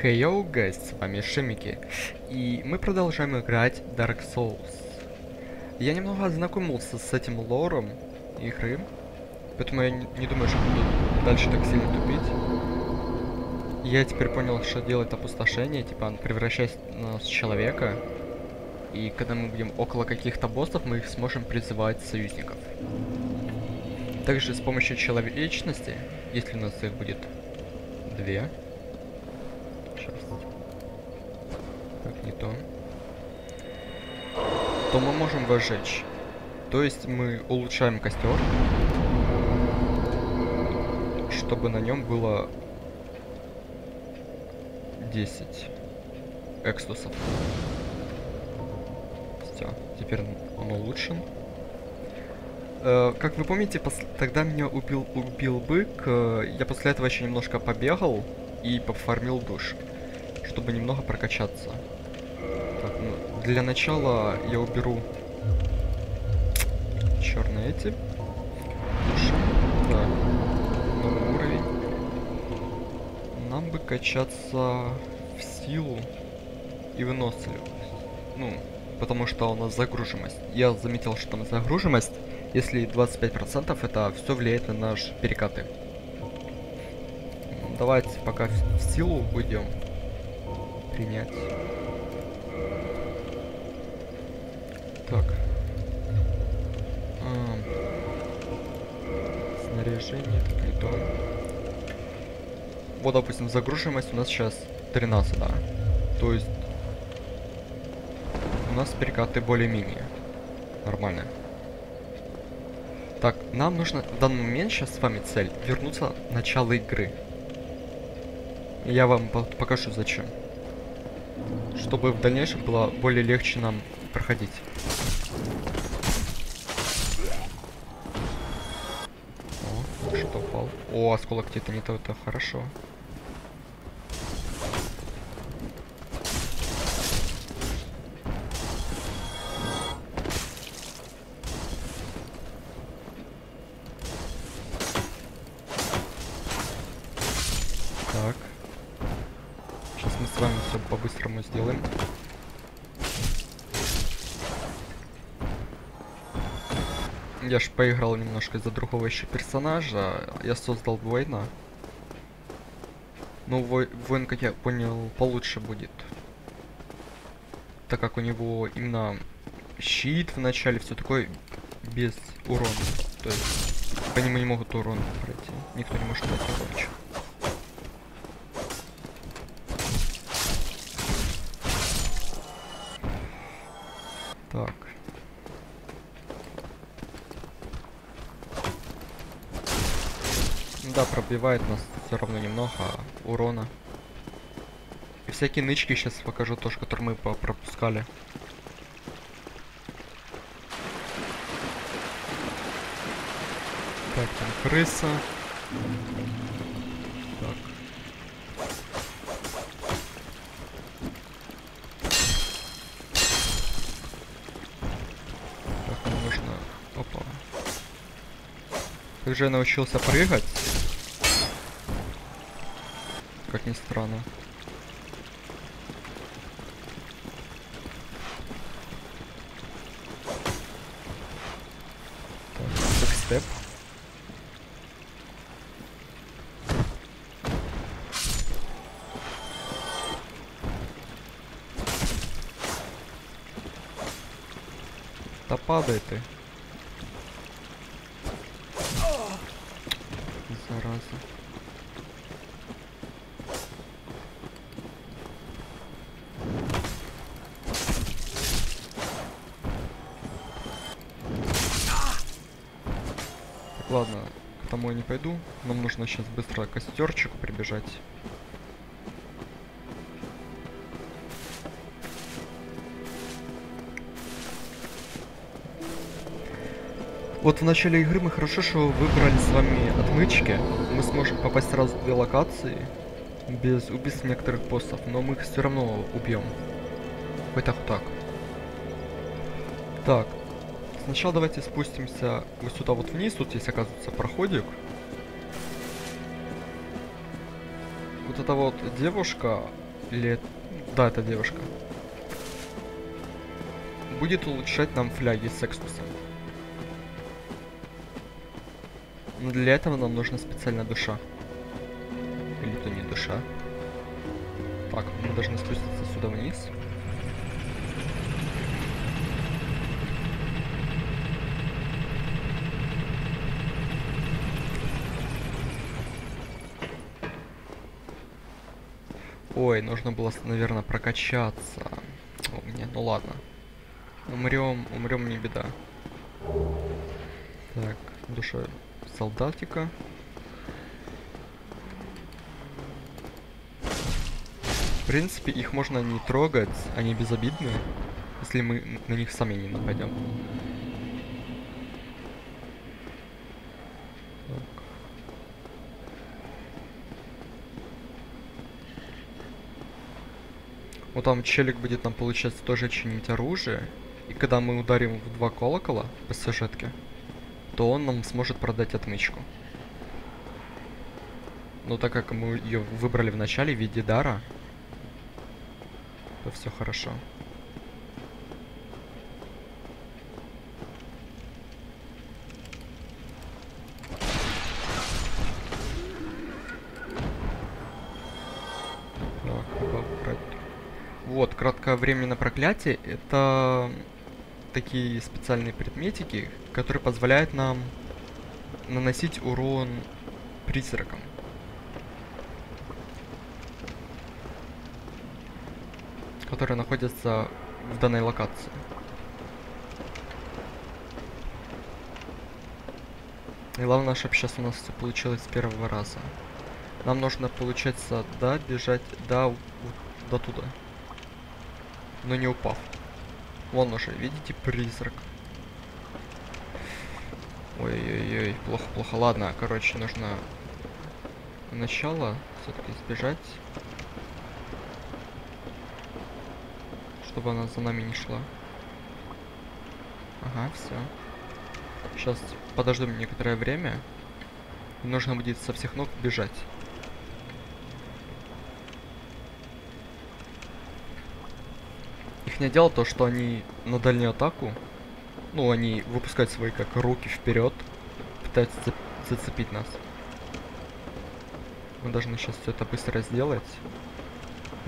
Hey yo, guys, с вами Шимики, и мы продолжаем играть Dark Souls. Я немного ознакомился с этим лором игры, поэтому я не, думаю, что буду дальше так сильно тупить. Я теперь понял, что делает опустошение, типа превращаясь нас в человека, и когда мы будем около каких-то боссов, мы их сможем призывать союзников. Также с помощью человечности, если у нас их будет две, Так, не то. То мы можем возжечь. То есть мы улучшаем костер, чтобы на нем было 10 экстусов. Все, теперь он улучшен. Э, как вы помните, тогда меня убил, убил бык. Э, я после этого еще немножко побегал и пофармил душ, чтобы немного прокачаться. Так, ну, для начала я уберу черные эти. Да. Новый уровень. Нам бы качаться в силу и выносливость. Ну, потому что у нас загруженность. Я заметил, что там загруженность, если 25%, это все влияет на наши перекаты. Давайте пока в силу уйдем. Принять. Так. А, снаряжение, то. Вот, допустим, загружаемость у нас сейчас 13, да. То есть у нас перекаты более-менее нормальные. Так, нам нужно в данный момент сейчас с вами цель вернуться в начало игры. Я вам по покажу зачем. Чтобы в дальнейшем было более легче нам проходить. О, что упал. О, осколок где-то не то, это хорошо. Я ж поиграл немножко за другого еще персонажа. Я создал воина. Ну, воин, как я понял, получше будет. Так как у него именно щит в начале, все такое без урона. То есть по нему не могут урон пройти. Никто не может пройти вообще. Да, пробивает нас все равно немного урона. И всякие нычки сейчас покажу тоже, которые мы пропускали. Так, там крыса. Как же я научился прыгать? Ни странно. Так, степ. Да падай ты. зараза. Я не пойду. Нам нужно сейчас быстро к костерчику прибежать. Вот в начале игры мы хорошо, что выбрали с вами отмычки. Мы сможем попасть сразу в две локации. Без убийств некоторых боссов. Но мы их все равно убьем. Хоть так, так. Так. Сначала давайте спустимся вот сюда вот вниз. Тут есть, оказывается, проходик. Вот эта вот девушка, Или... Да, это девушка. Будет улучшать нам фляги с Экстусом. Но для этого нам нужна специальная душа. Или то не душа. Так, мы должны спуститься сюда вниз. Ой, нужно было, наверное, прокачаться. О, мне, ну ладно. Умрем, умрем, не беда. Так, душа солдатика. В принципе, их можно не трогать, они безобидны, если мы на них сами не нападем. Вот там челик будет нам, получается, тоже чинить оружие. И когда мы ударим в два колокола по сюжетке, то он нам сможет продать отмычку. Но так как мы ее выбрали в начале в виде дара, то все хорошо. Так, как убрать? Вот, кратковременное проклятие это такие специальные предметики, которые позволяют нам наносить урон призракам. Которые находятся в данной локации. И главное, чтобы сейчас у нас все получилось с первого раза. Нам нужно, получается, да, бежать, вот до туда. Но не упав. Вон уже, видите, призрак. Ой-ой-ой, плохо-плохо. Ладно, короче, нужно начало все-таки сбежать. Чтобы она за нами не шла. Ага, все. Сейчас подождем некоторое время. И нужно будет со всех ног бежать. Их дело то, что они на дальнюю атаку, ну, они выпускают свои как руки вперед, пытаются зацеп- зацепить нас. Мы должны сейчас все это быстро сделать,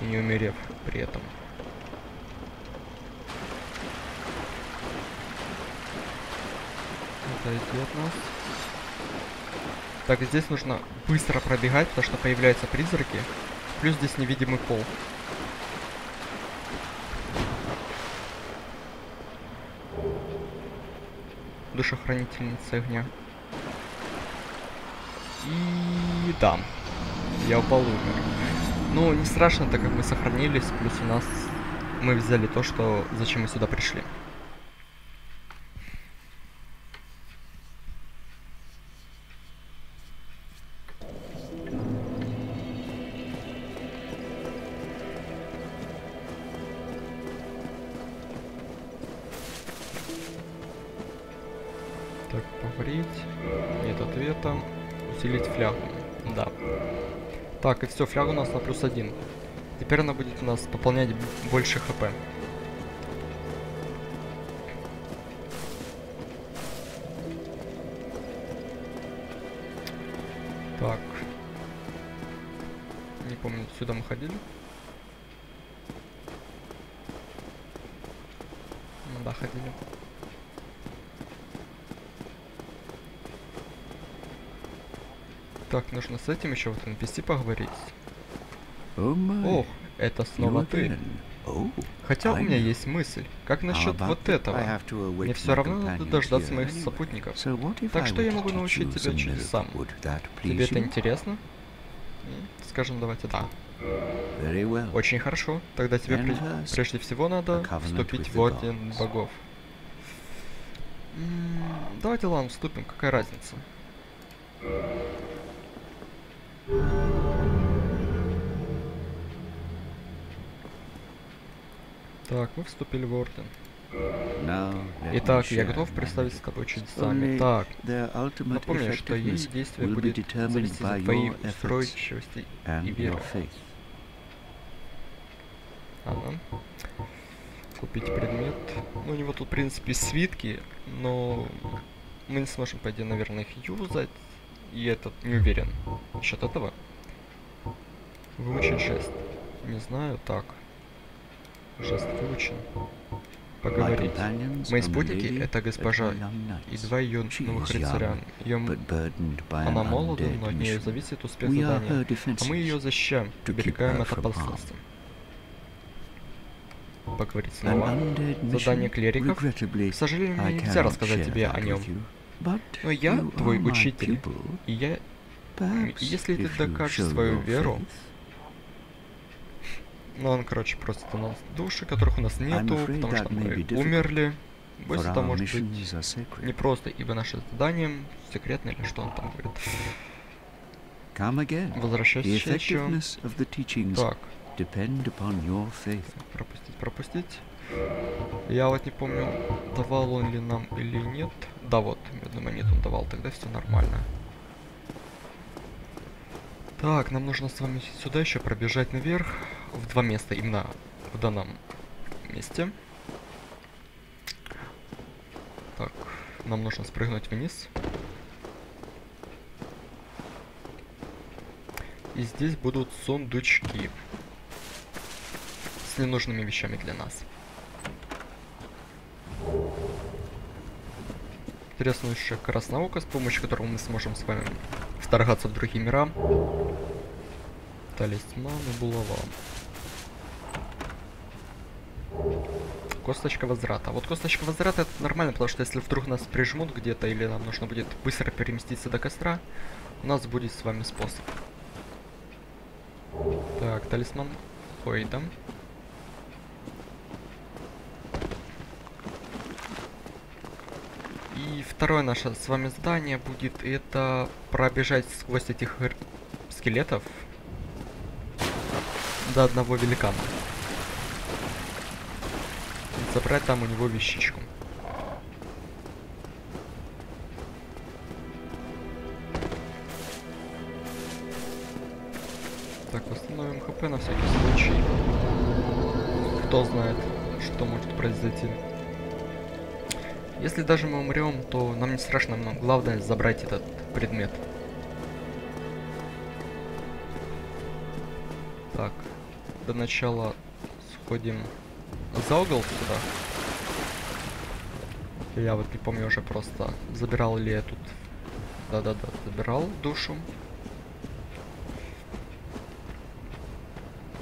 и не умерев при этом. Отойди от нас. Так, здесь нужно быстро пробегать, потому что появляются призраки. Плюс здесь невидимый пол. Душохранительница огня. И да, я упал и умер. Ну, не страшно, так как мы сохранились, плюс у нас мы взяли то, что зачем мы сюда пришли. Так, и все, фляга у нас на плюс один. Теперь она будет у нас пополнять больше хп. С этим еще вот NPC поговорить. Ох, это снова ты. Хотя у меня есть мысль. Как насчет вот этого? Мне все равно надо дождаться моих сопутников. Так что я могу научить тебя чудесам. Тебе это интересно? Скажем, давайте да. Очень хорошо. Тогда тебе при- first, прежде всего надо вступить в орден богов. М, Давайте, ладно, вступим, какая разница? Так, мы вступили в орден. Итак, я готов представить с тобой чудесами. Так, напомню, что их действие будет зависеть от твоей устойчивости и веры. Ага. Купить предмет. Ну, у него тут, в принципе, свитки, но мы не сможем, по идее, наверное, их юзать. И этот не уверен насчет этого. Выучить жест. Не знаю, так. Жест выучен. Поговорить. Мои спутники это госпожа и два ее новых рыцаря. Ее она молода, но от нее зависит успех задания. А мы ее защищаем, берегаем от опасности. Поговорить снова. Задание клериков. К сожалению, мне нельзя рассказать тебе о нем. Но я you твой учитель. И я... Если ты докажешь свою веру, Ну, он, короче, просит у нас души, которых у нас нету, потому что мы умерли. Боюсь, это может быть непросто, ибо наше задание секретное или что он там говорит. Возвращайся еще. Так, пропустить, пропустить. Я вот не помню, давал он ли нам или нет. Да, вот, медную монету он давал, тогда все нормально. Так, нам нужно с вами сюда еще пробежать наверх. В два места, именно в данном месте. Так, нам нужно спрыгнуть вниз. И здесь будут сундучки с ненужными вещами для нас. Интересно еще краснаука, с помощью которого мы сможем с вами вторгаться в другие мира. Талисман и булава. Косточка возврата. Вот косточка возврата это нормально, потому что если вдруг нас прижмут где-то или нам нужно будет быстро переместиться до костра, у нас будет с вами способ. Так, талисман Хойда. И второе наше с вами задание будет это пробежать сквозь этих скелетов до одного великана. И забрать там у него вещичку. Так, восстановим хп на всякий случай. Кто знает, что может произойти. Если даже мы умрем, то нам не страшно, но главное забрать этот предмет. Так, до начала сходим за угол сюда. Я вот не помню уже просто, забирал ли я тут... Да-да-да, забирал душу.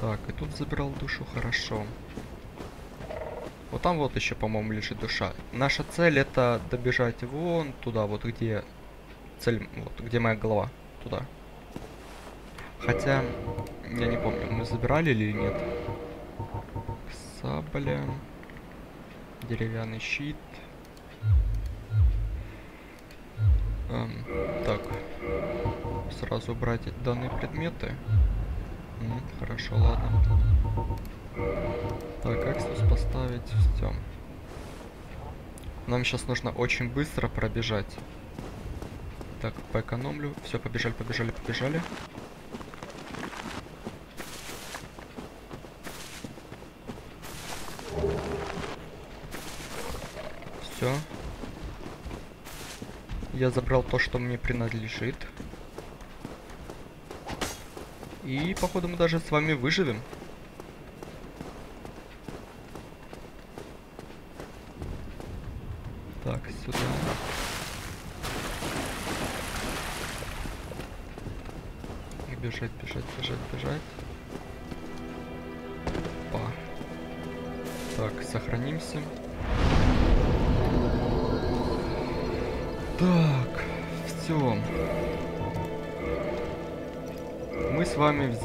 Так, и тут забирал душу, хорошо. Вот там вот еще, по-моему, лежит душа. Наша цель это добежать вон туда, вот где цель, вот где моя голова, туда. Хотя, я не помню, мы забирали или нет. Сабля, деревянный щит. Эм, так, сразу брать данные предметы. М, хорошо, ладно. Так, Экстус поставить, все. Нам сейчас нужно очень быстро пробежать. Так, поэкономлю. Все, побежали, побежали, побежали. Все. Я забрал то, что мне принадлежит. И, походу, мы даже с вами выживем.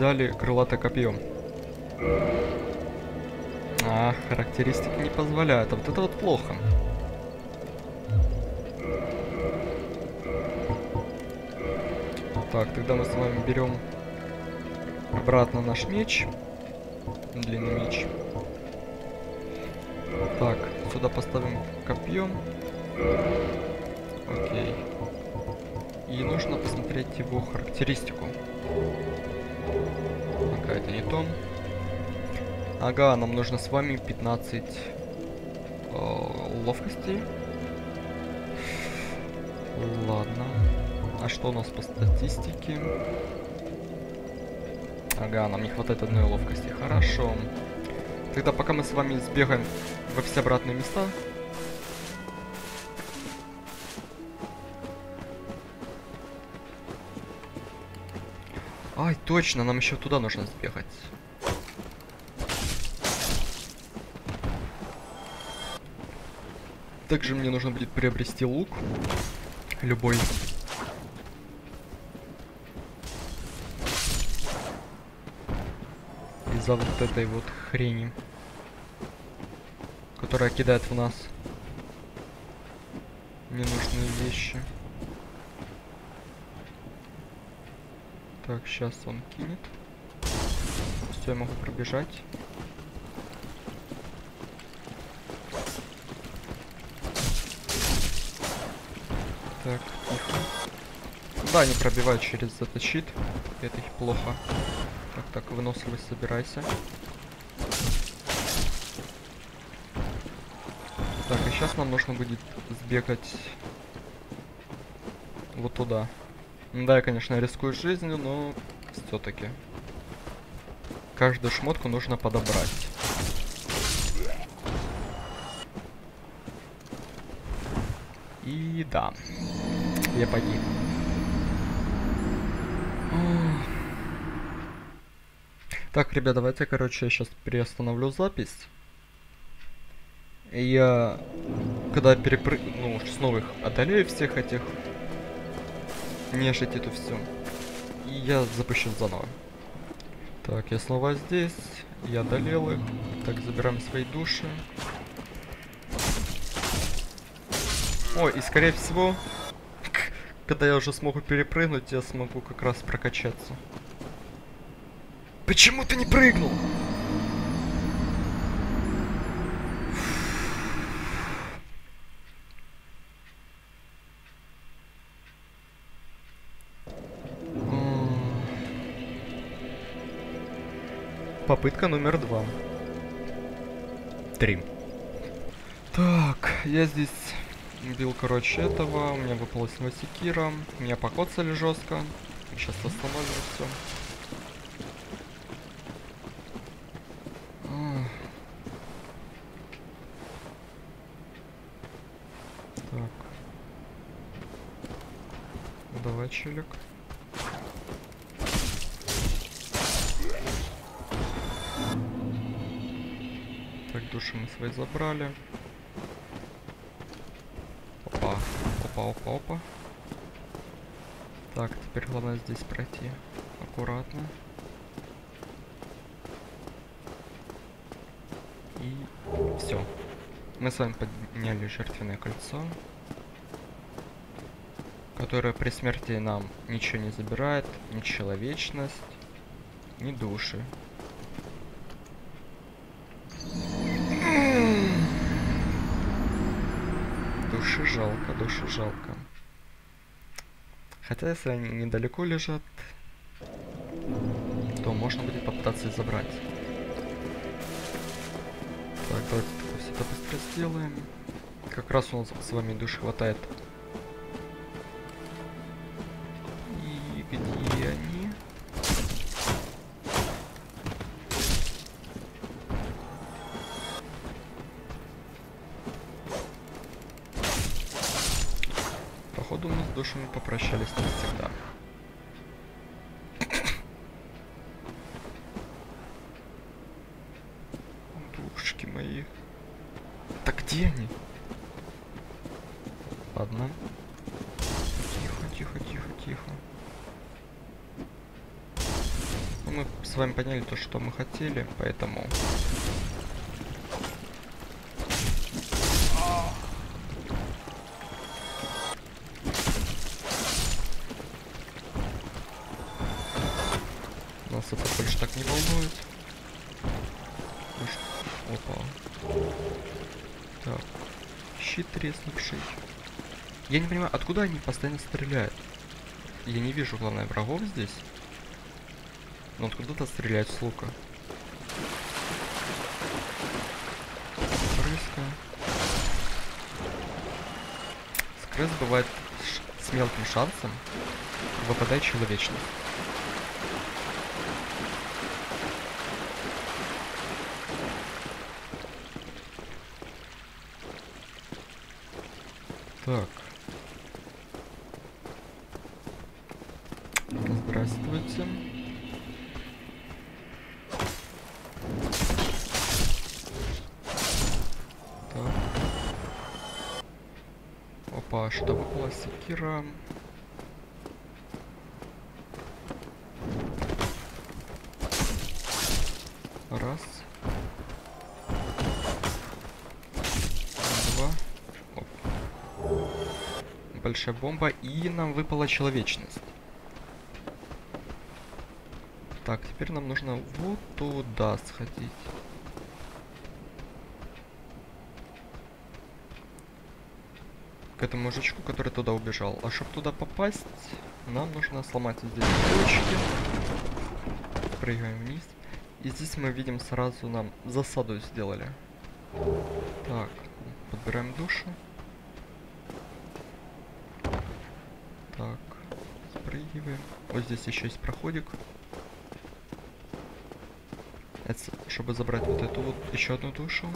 Взяли крылатое копье. А, характеристики не позволяют. А вот это вот плохо. Так, тогда мы с вами берем обратно наш меч. Длинный меч. Так, сюда поставим копье. Окей. И нужно посмотреть его характеристику. Пока это не то. Ага, нам нужно с вами 15 э, ловкости. Ладно. А что у нас по статистике? Ага, нам не хватает одной ловкости. Хорошо. Тогда пока мы с вами сбегаем во все обратные места. Точно, нам еще туда нужно сбегать. Также мне нужно будет приобрести лук. Любой. Из-за вот этой вот хрени. Которая кидает в нас ненужные вещи. Так, сейчас он кинет. Все, я могу пробежать. Так, тихо. Да, они пробивают через щит. Это их плохо. Так, так, выносливость собирайся. Так, и сейчас нам нужно будет сбегать вот туда. Да, конечно, рискую жизнью, но все-таки. Каждую шмотку нужно подобрать. И да, я погиб. Так, ребят, давайте, короче, я сейчас приостановлю запись. Я, когда перепрыгну, ну, снова их одолею всех этих нежить эту всю. И я запущу заново. Так, я снова здесь. Я одолел их. Так, забираем свои души. Ой, и скорее всего, когда я уже смогу перепрыгнуть, я смогу как раз прокачаться. Почему ты не прыгнул? Попытка номер два. Три. Так, я здесь бил, короче, этого. У меня выпала секира. Меня покоцали жестко. Сейчас остановим все. Так. Давай, челик. Души мы свои забрали. Опа, опа, опа, опа. Так, теперь главное здесь пройти аккуратно. И все. Мы с вами подняли жертвенное кольцо. Которое при смерти нам ничего не забирает, ни человечность, ни души. Души жалко. Хотя если они недалеко лежат, то можно будет попытаться их забрать. Так, давайте все это быстро сделаем. Как раз у нас с вами души хватает душами попрощались навсегда. Душки мои. Так где они? Ладно. Тихо, тихо, тихо, тихо. Ну, мы с вами поняли то, что мы хотели, поэтому понимаю, откуда они постоянно стреляют? Я не вижу, главное, врагов здесь. Но откуда-то стреляют с лука. Крыска. Скрэс бывает с мелким шансом выпадать человечно. Так. Здравствуйте. Так. Опа, что выпала секира? Раз. Два. Оп. Большая бомба. И нам выпала человечность. Так, теперь нам нужно вот туда сходить. К этому мужичку, который туда убежал. А чтобы туда попасть, нам нужно сломать здесь точки. Прыгаем вниз. И здесь мы видим сразу нам засаду сделали. Так, подбираем душу. Так, спрыгиваем. Вот здесь еще есть проходик. Это, чтобы забрать вот эту вот еще одну душу.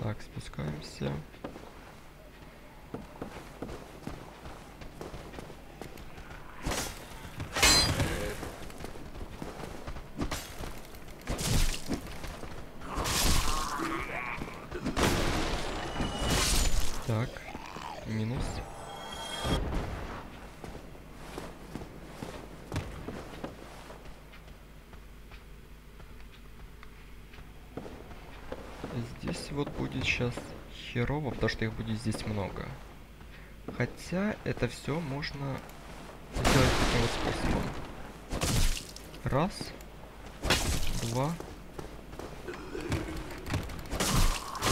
Так, спускаемся. Сейчас херово, потому что их будет здесь много. Хотя это все можно сделать таким вот способом. Раз, два,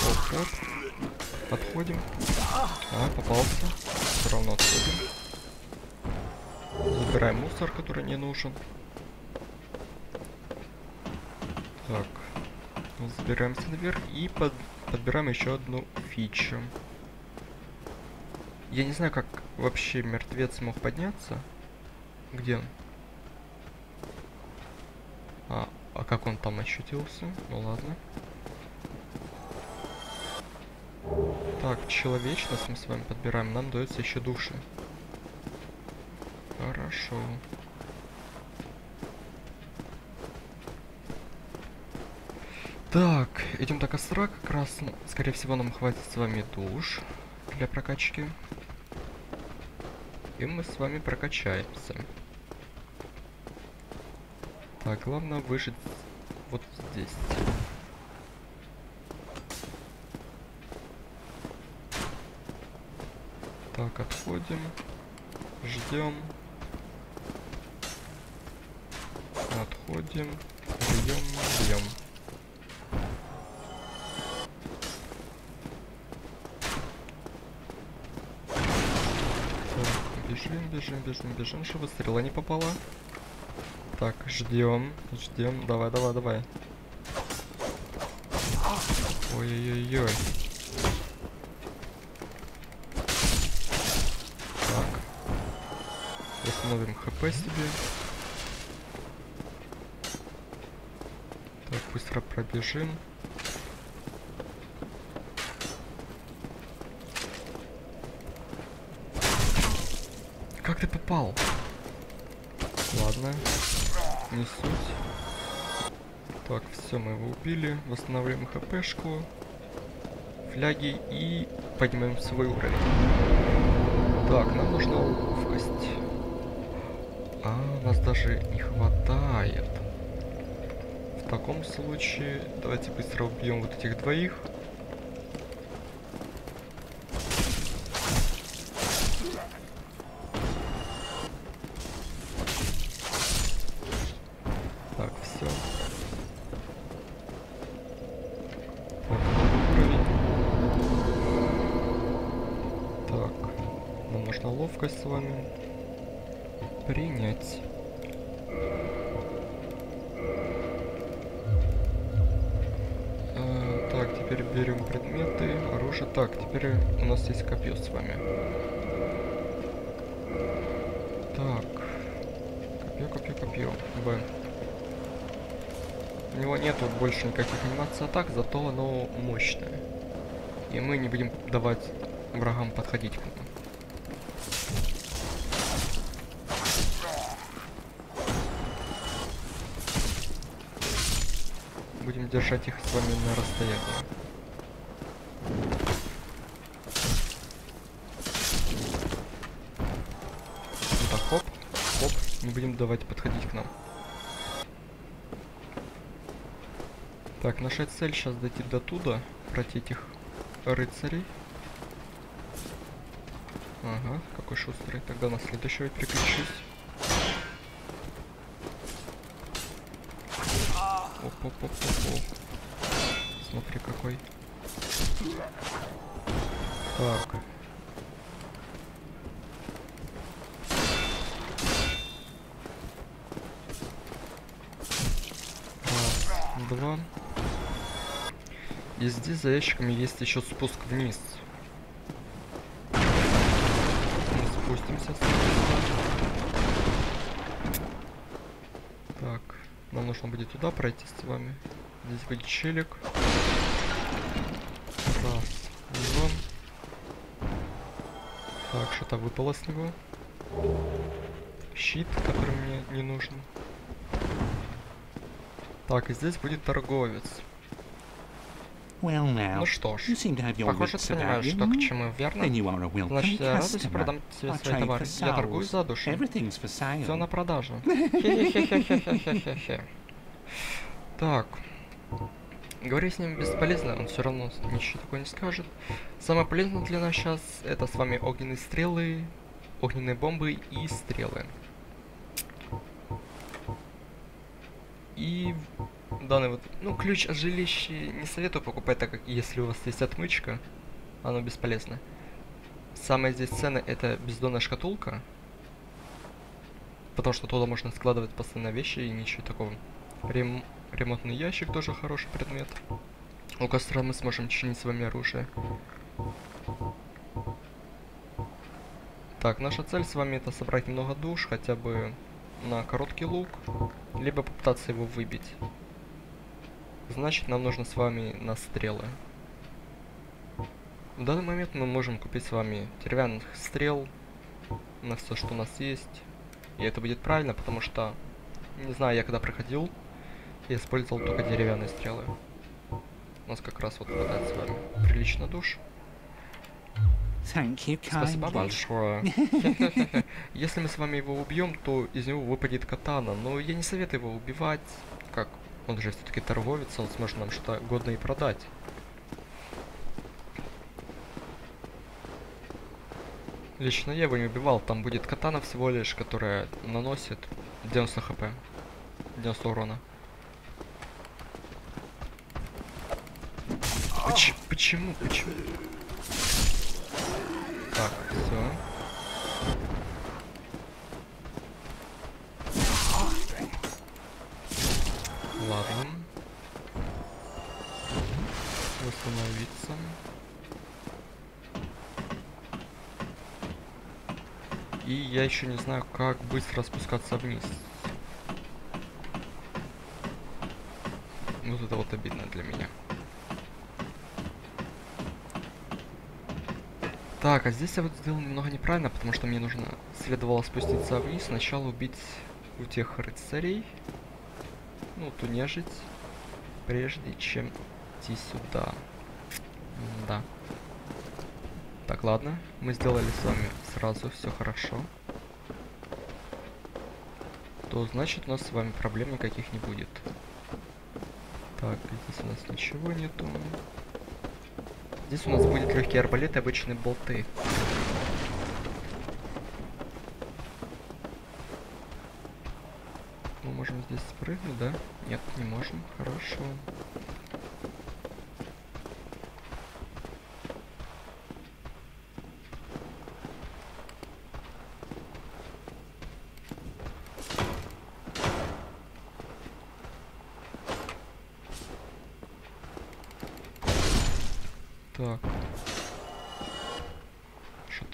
оп, оп. Отходим. А, попался. Все равно отходим. Забираем мусор, который не нужен. Так. Забираемся наверх и под, подбираем еще одну фичу. Я не знаю, как вообще мертвец мог подняться. Где он? А, а как он там ощутился? Ну ладно. Так, человечность мы с вами подбираем. Нам дается еще души. Хорошо. Так, идем до костра. Как раз, скорее всего, нам хватит с вами душ для прокачки. И мы с вами прокачаемся. Так, главное выжить вот здесь. Так, отходим. Ждем. Отходим. Ждем, ждем. Бежим, бежим, бежим, бежим, чтобы стрела не попала. Так, ждем, ждем. Давай, давай, давай. Ой-ой-ой-ой. Восстановим хп себе. Так, быстро пробежим. Как ты попал? Ладно, не суть. Так, все, мы его убили. Восстанавливаем хпшку, фляги и поднимаем свой уровень. Так, нам нужна ловкость. А, нас даже не хватает. В таком случае, давайте быстро убьем вот этих двоих. Копье. Б. У него нету больше никаких анимаций атак, зато оно мощное. И мы не будем давать врагам подходить к нему. Будем держать их с вами на расстоянии. Так, хоп, хоп, не будем давать подходить к нам. Так, наша цель сейчас дойти до туда, пройти этих рыцарей. Ага, какой шустрый. Тогда на следующего переключусь. Оп-оп-оп-оп-оп. Смотри какой. Так. Раз, два. И здесь за ящиками есть еще спуск вниз. Мы спустимся. Так, нам нужно будет туда пройти с вами. Здесь будет челик. Раз, два. Так, что-то выпало с него. Щит, который мне не нужен. Так, и здесь будет торговец. Well now, Ну что ж, похоже, ты понимаешь, что к чему, верно? Значит, я радуюсь продам тебе свои товары. Я торгую за душу. Все на продажу. Так. Говорить с ним бесполезно, он все равно ничего такого не скажет. Самое полезное для нас сейчас это с вами огненные стрелы, огненные бомбы и стрелы. И данный вот, ну, ключ от жилища не советую покупать, так как если у вас есть отмычка, оно бесполезно. Самое здесь ценное это бездонная шкатулка, потому что туда можно складывать постоянно вещи и ничего такого. Рем... Ремонтный ящик тоже хороший предмет. У костра мы сможем чинить с вами оружие. Так, наша цель с вами это собрать много душ, хотя бы на короткий лук, либо попытаться его выбить. Значит, нам нужно с вами на стрелы. В данный момент мы можем купить с вами деревянных стрел на все, что у нас есть. И это будет правильно, потому что, не знаю, я когда проходил, я использовал только деревянные стрелы. У нас как раз вот хватает с вами прилично душ. Thank you Спасибо большое. Если мы с вами его убьем, то из него выпадет катана. Но я не советую его убивать. Как? Он же все-таки торговец, он сможет нам что-то годное и продать. Лично я его не убивал. Там будет катана всего лишь, которая наносит 90 хп. 90 урона. Поч- почему? Почему? Так, все. Ладно. Восстановиться. И я еще не знаю, как быстро спускаться вниз. Вот это вот обидно для меня. Так, а здесь я вот сделал немного неправильно, потому что мне нужно следовало спуститься вниз, сначала убить у тех рыцарей, ну, ту нежить, прежде чем идти сюда. Да. Так, ладно, мы сделали с вами сразу все хорошо. То значит у нас с вами проблем никаких не будет. Так, здесь у нас ничего нету. Здесь у нас будет легкий арбалет и обычные болты. Мы можем здесь спрыгнуть, да? Нет, не можем. Хорошо. Так.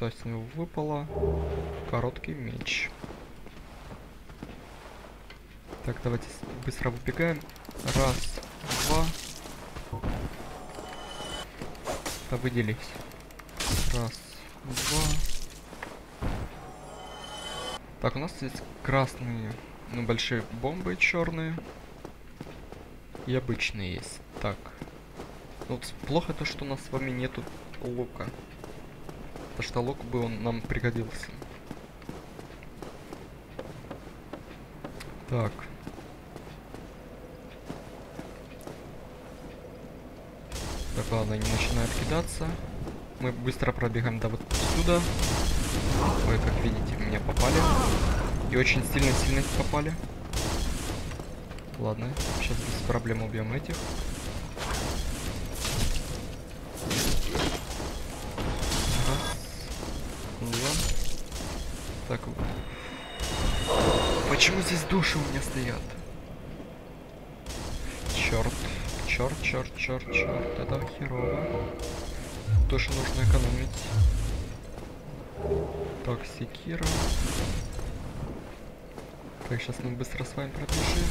Что-то с него выпало. Короткий меч. Так, давайте быстро выбегаем. Раз, два. Да выделись. Раз, два. Так, у нас есть красные, ну, большие бомбы черные. И обычные есть. Так. Ну, Вот плохо то, что у нас с вами нету лука. Потому что бы он нам пригодился. Так. Так, ладно, не начинает кидаться. Мы быстро пробегаем до вот сюда. Вы, как видите, меня попали. И очень сильно-сильно попали. Ладно, сейчас без проблем убьем этих. Так. Почему здесь души у меня стоят? Черт. Черт, черт, черт, черт. Это херово. Души нужно экономить. Так, секира. Так, сейчас мы быстро с вами пробежим.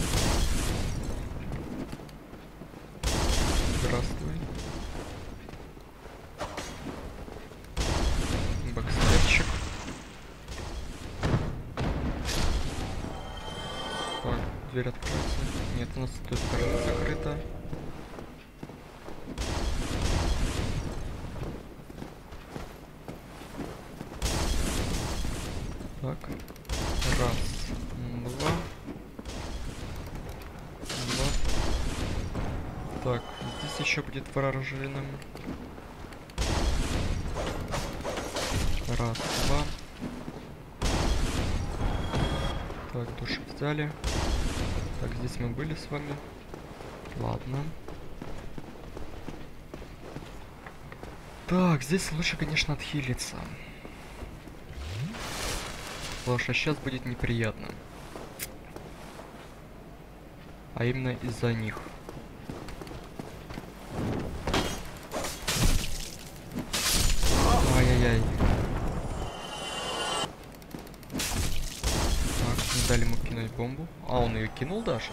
Вражином. Раз, два. Так, души взяли. Так, здесь мы были с вами. Ладно. Так, здесь лучше, конечно, отхилиться. Потому что сейчас будет неприятно. А именно из-за них. Ай-яй-яй. Так, не дали ему кинуть бомбу. А, он ее кинул даже?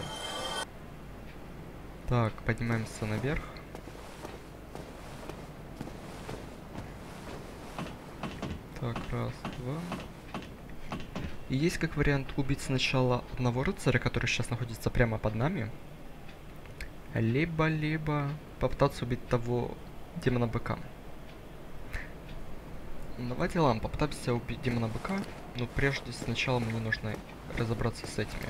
Так, поднимаемся наверх. Так, раз, два. И есть как вариант убить сначала одного рыцаря, который сейчас находится прямо под нами. Либо-либо попытаться убить того демона быка. Давайте ладно, попытаемся убить демона быка. Но прежде сначала мне нужно разобраться с этими.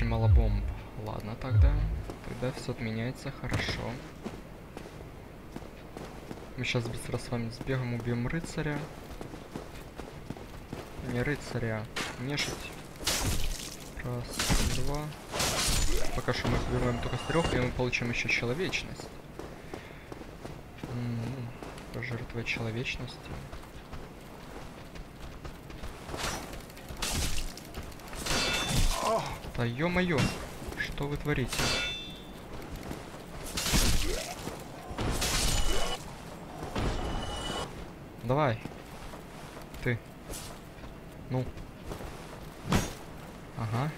Очень мало бомб. Ладно, тогда. Тогда все отменяется, хорошо. Мы сейчас быстро с вами сбегаем, убьем рыцаря. Не рыцаря, нежить. Раз, два. Пока что мы убиваем только с трех, и мы получим еще человечность. М, Пожертвовать человечностью. Да ё-моё, что вы творите? Давай. Ты. Ну. Ага.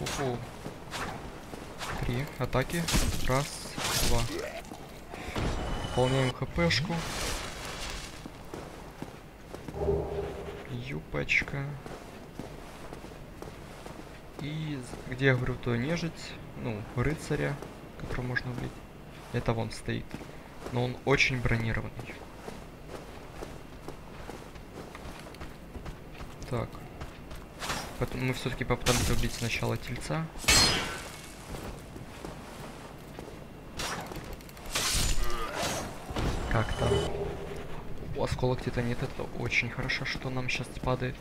Уху. Три атаки. Раз, два. Пополняем хпшку. Юпочка. И где я говорю, то нежить, ну, рыцаря, которого можно убить. Это вон стоит. Но он очень бронированный. Так. Потом мы все-таки попытаемся убить сначала тельца. как там. Осколок титанит, это очень хорошо, что нам сейчас падает.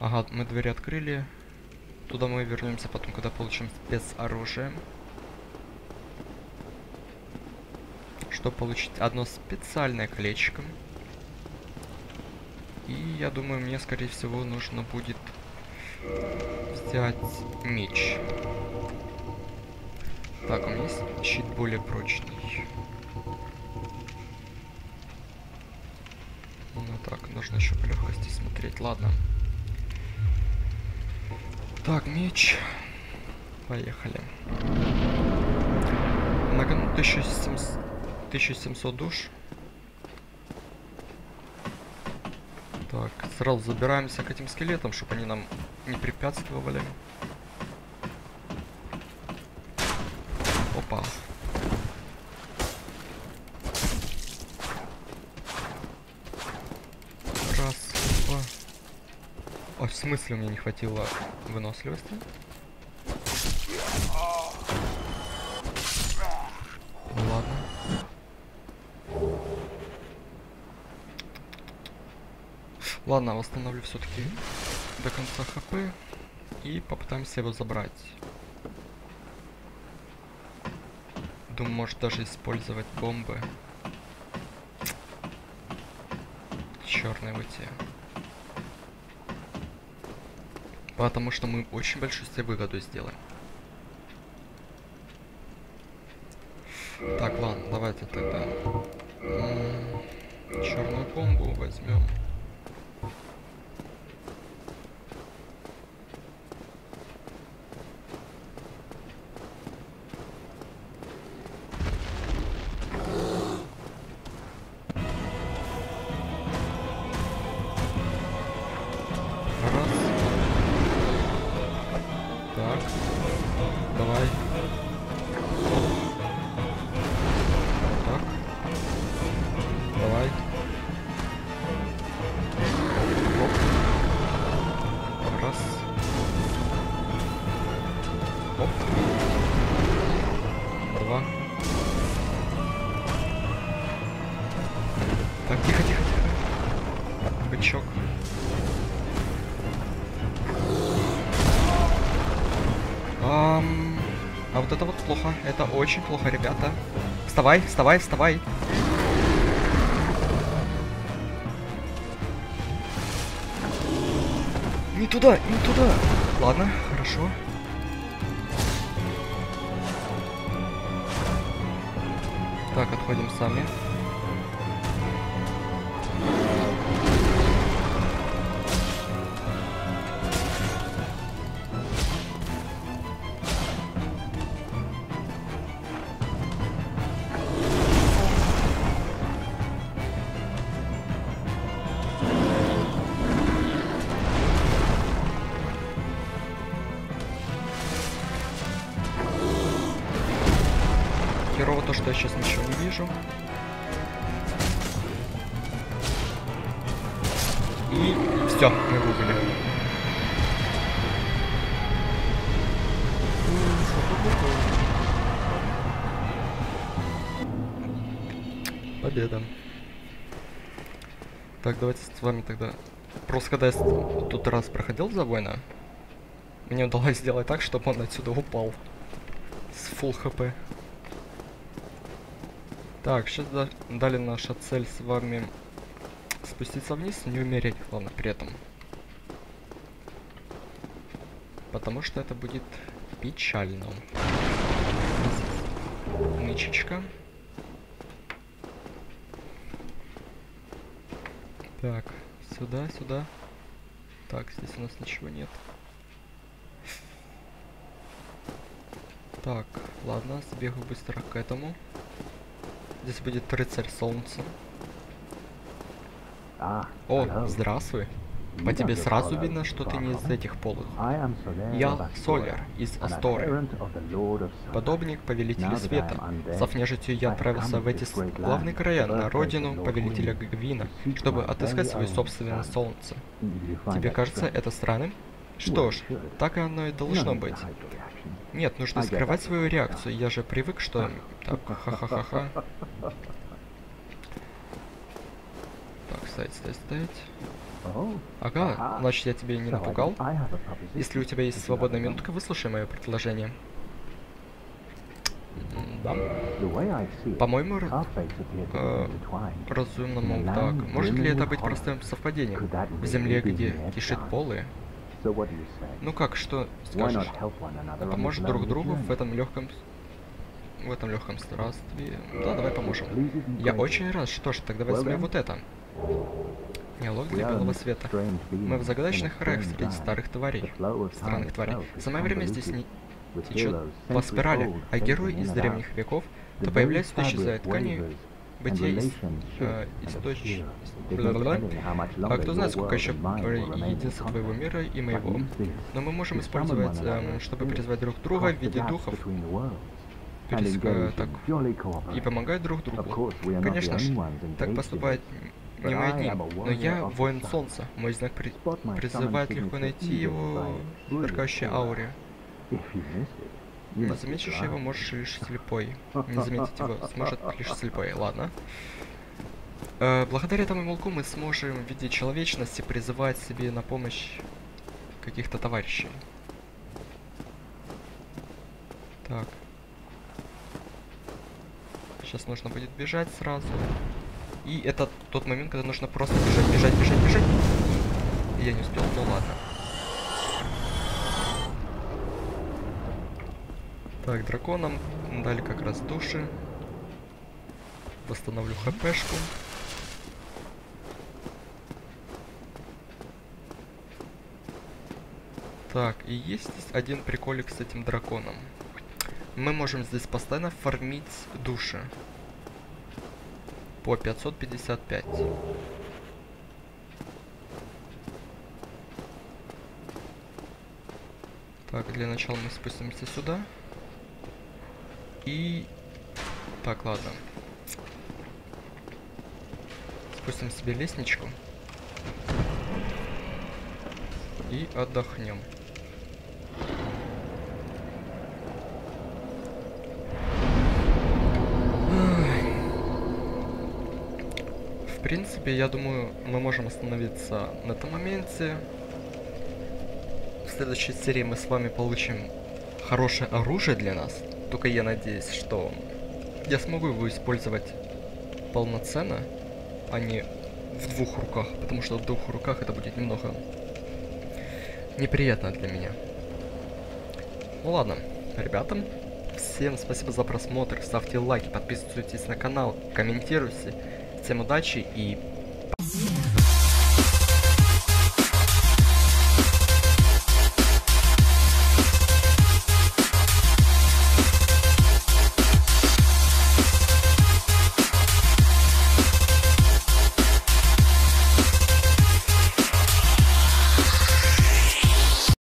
Ага, мы двери открыли. Туда мы вернемся потом, когда получим спецоружие. Чтобы получить одно специальное колечко. И я думаю, мне, скорее всего, нужно будет взять меч. Так, у меня есть щит более прочный. Нужно еще по легкости смотреть. Ладно. Так, меч. Поехали. На кону 1700, 1700 душ. Так, сразу забираемся к этим скелетам, чтобы они нам не препятствовали. Опа. Раз, два. О, в смысле мне не хватило выносливости? Ну ладно. Ладно, восстановлю все-таки до конца хп и попытаемся его забрать. Думаю, может даже использовать бомбы. Черные выйти. Потому что мы очень большую себе выгоду сделаем. Так, ладно, давайте тогда черную бомбу возьмем. Очень плохо, ребята. Вставай, вставай, вставай. Не туда, не туда. Ладно, хорошо. Так, отходим сами. С вами тогда... Просто когда я тут раз проходил за воина, мне удалось сделать так, чтобы он отсюда упал. С full хп. Так, сейчас да дали наша цель с вами спуститься вниз, не умереть, главное, при этом. Потому что это будет печально. Нычечка. Так, сюда, сюда. Так, здесь у нас ничего нет. Так, ладно, сбегаю быстро к этому. Здесь будет рыцарь солнца. А, О, здравствуй. По тебе сразу видно, что ты не из этих полых. Я Солер из Асторы, подобник Повелителя Света. Став нежитью, я отправился в эти славные края, на родину Повелителя Гвина, чтобы отыскать свое собственное солнце. Тебе кажется это странным? Что ж, так оно и должно быть. Нет, нужно скрывать свою реакцию, я же привык, что... Так, ха-ха-ха-ха. стоять, стоять, стоять. Ага, значит я тебе не напугал. Если у тебя есть свободная минутка, выслушай мое предложение. Да. По-моему, э, разумному так. Может ли это быть простым совпадением? В земле, где кишит полы? Ну как, что скажешь? Поможем друг другу в этом легком в этом легком странстве. Да, давай поможем. Я очень рад. Что ж, тогда Well возьми вот это. We для белого света. Мы в загадочных strange среди старых тварей. Странных тварей. Самое время здесь не течет по спирали, а герой fading из древних веков то very появляется, то fabric исчезает. Ткани бытия из э, источ... А кто знает, сколько еще э, единства твоего мира и моего. Но мы можем использовать, эм, another, чтобы призвать друг друга в виде духов between the worlds, and перес- э, engage так, и помогать друг другу. Конечно ж, only ones так this, не am a но я воин солнца. Мой знак при- призывает легко найти его в сверкающей ауре. Must be заметишь его, можешь лишь слепой. Не заметить его сможет лишь слепой. Ладно. Э, благодаря этому мелку мы сможем в виде человечности призывать себе на помощь каких-то товарищей. Так. Сейчас нужно будет бежать сразу. И это тот момент, когда нужно просто бежать, бежать, бежать, бежать. Я не успел, ну ладно. Так, драконам дали как раз души. Восстановлю хпшку. Так, и есть здесь один приколик с этим драконом. Мы можем здесь постоянно фармить души. По 555. Так, для начала мы спустимся сюда. И... Так, ладно. Спустим себе лестничку. И отдохнем. В принципе, я думаю, мы можем остановиться на этом моменте. В следующей серии мы с вами получим хорошее оружие для нас. Только я надеюсь, что я смогу его использовать полноценно, а не в двух руках, потому что в двух руках это будет немного неприятно для меня. Ну ладно, ребятам, всем спасибо за просмотр, ставьте лайки, подписывайтесь на канал, комментируйте. Всем удачи и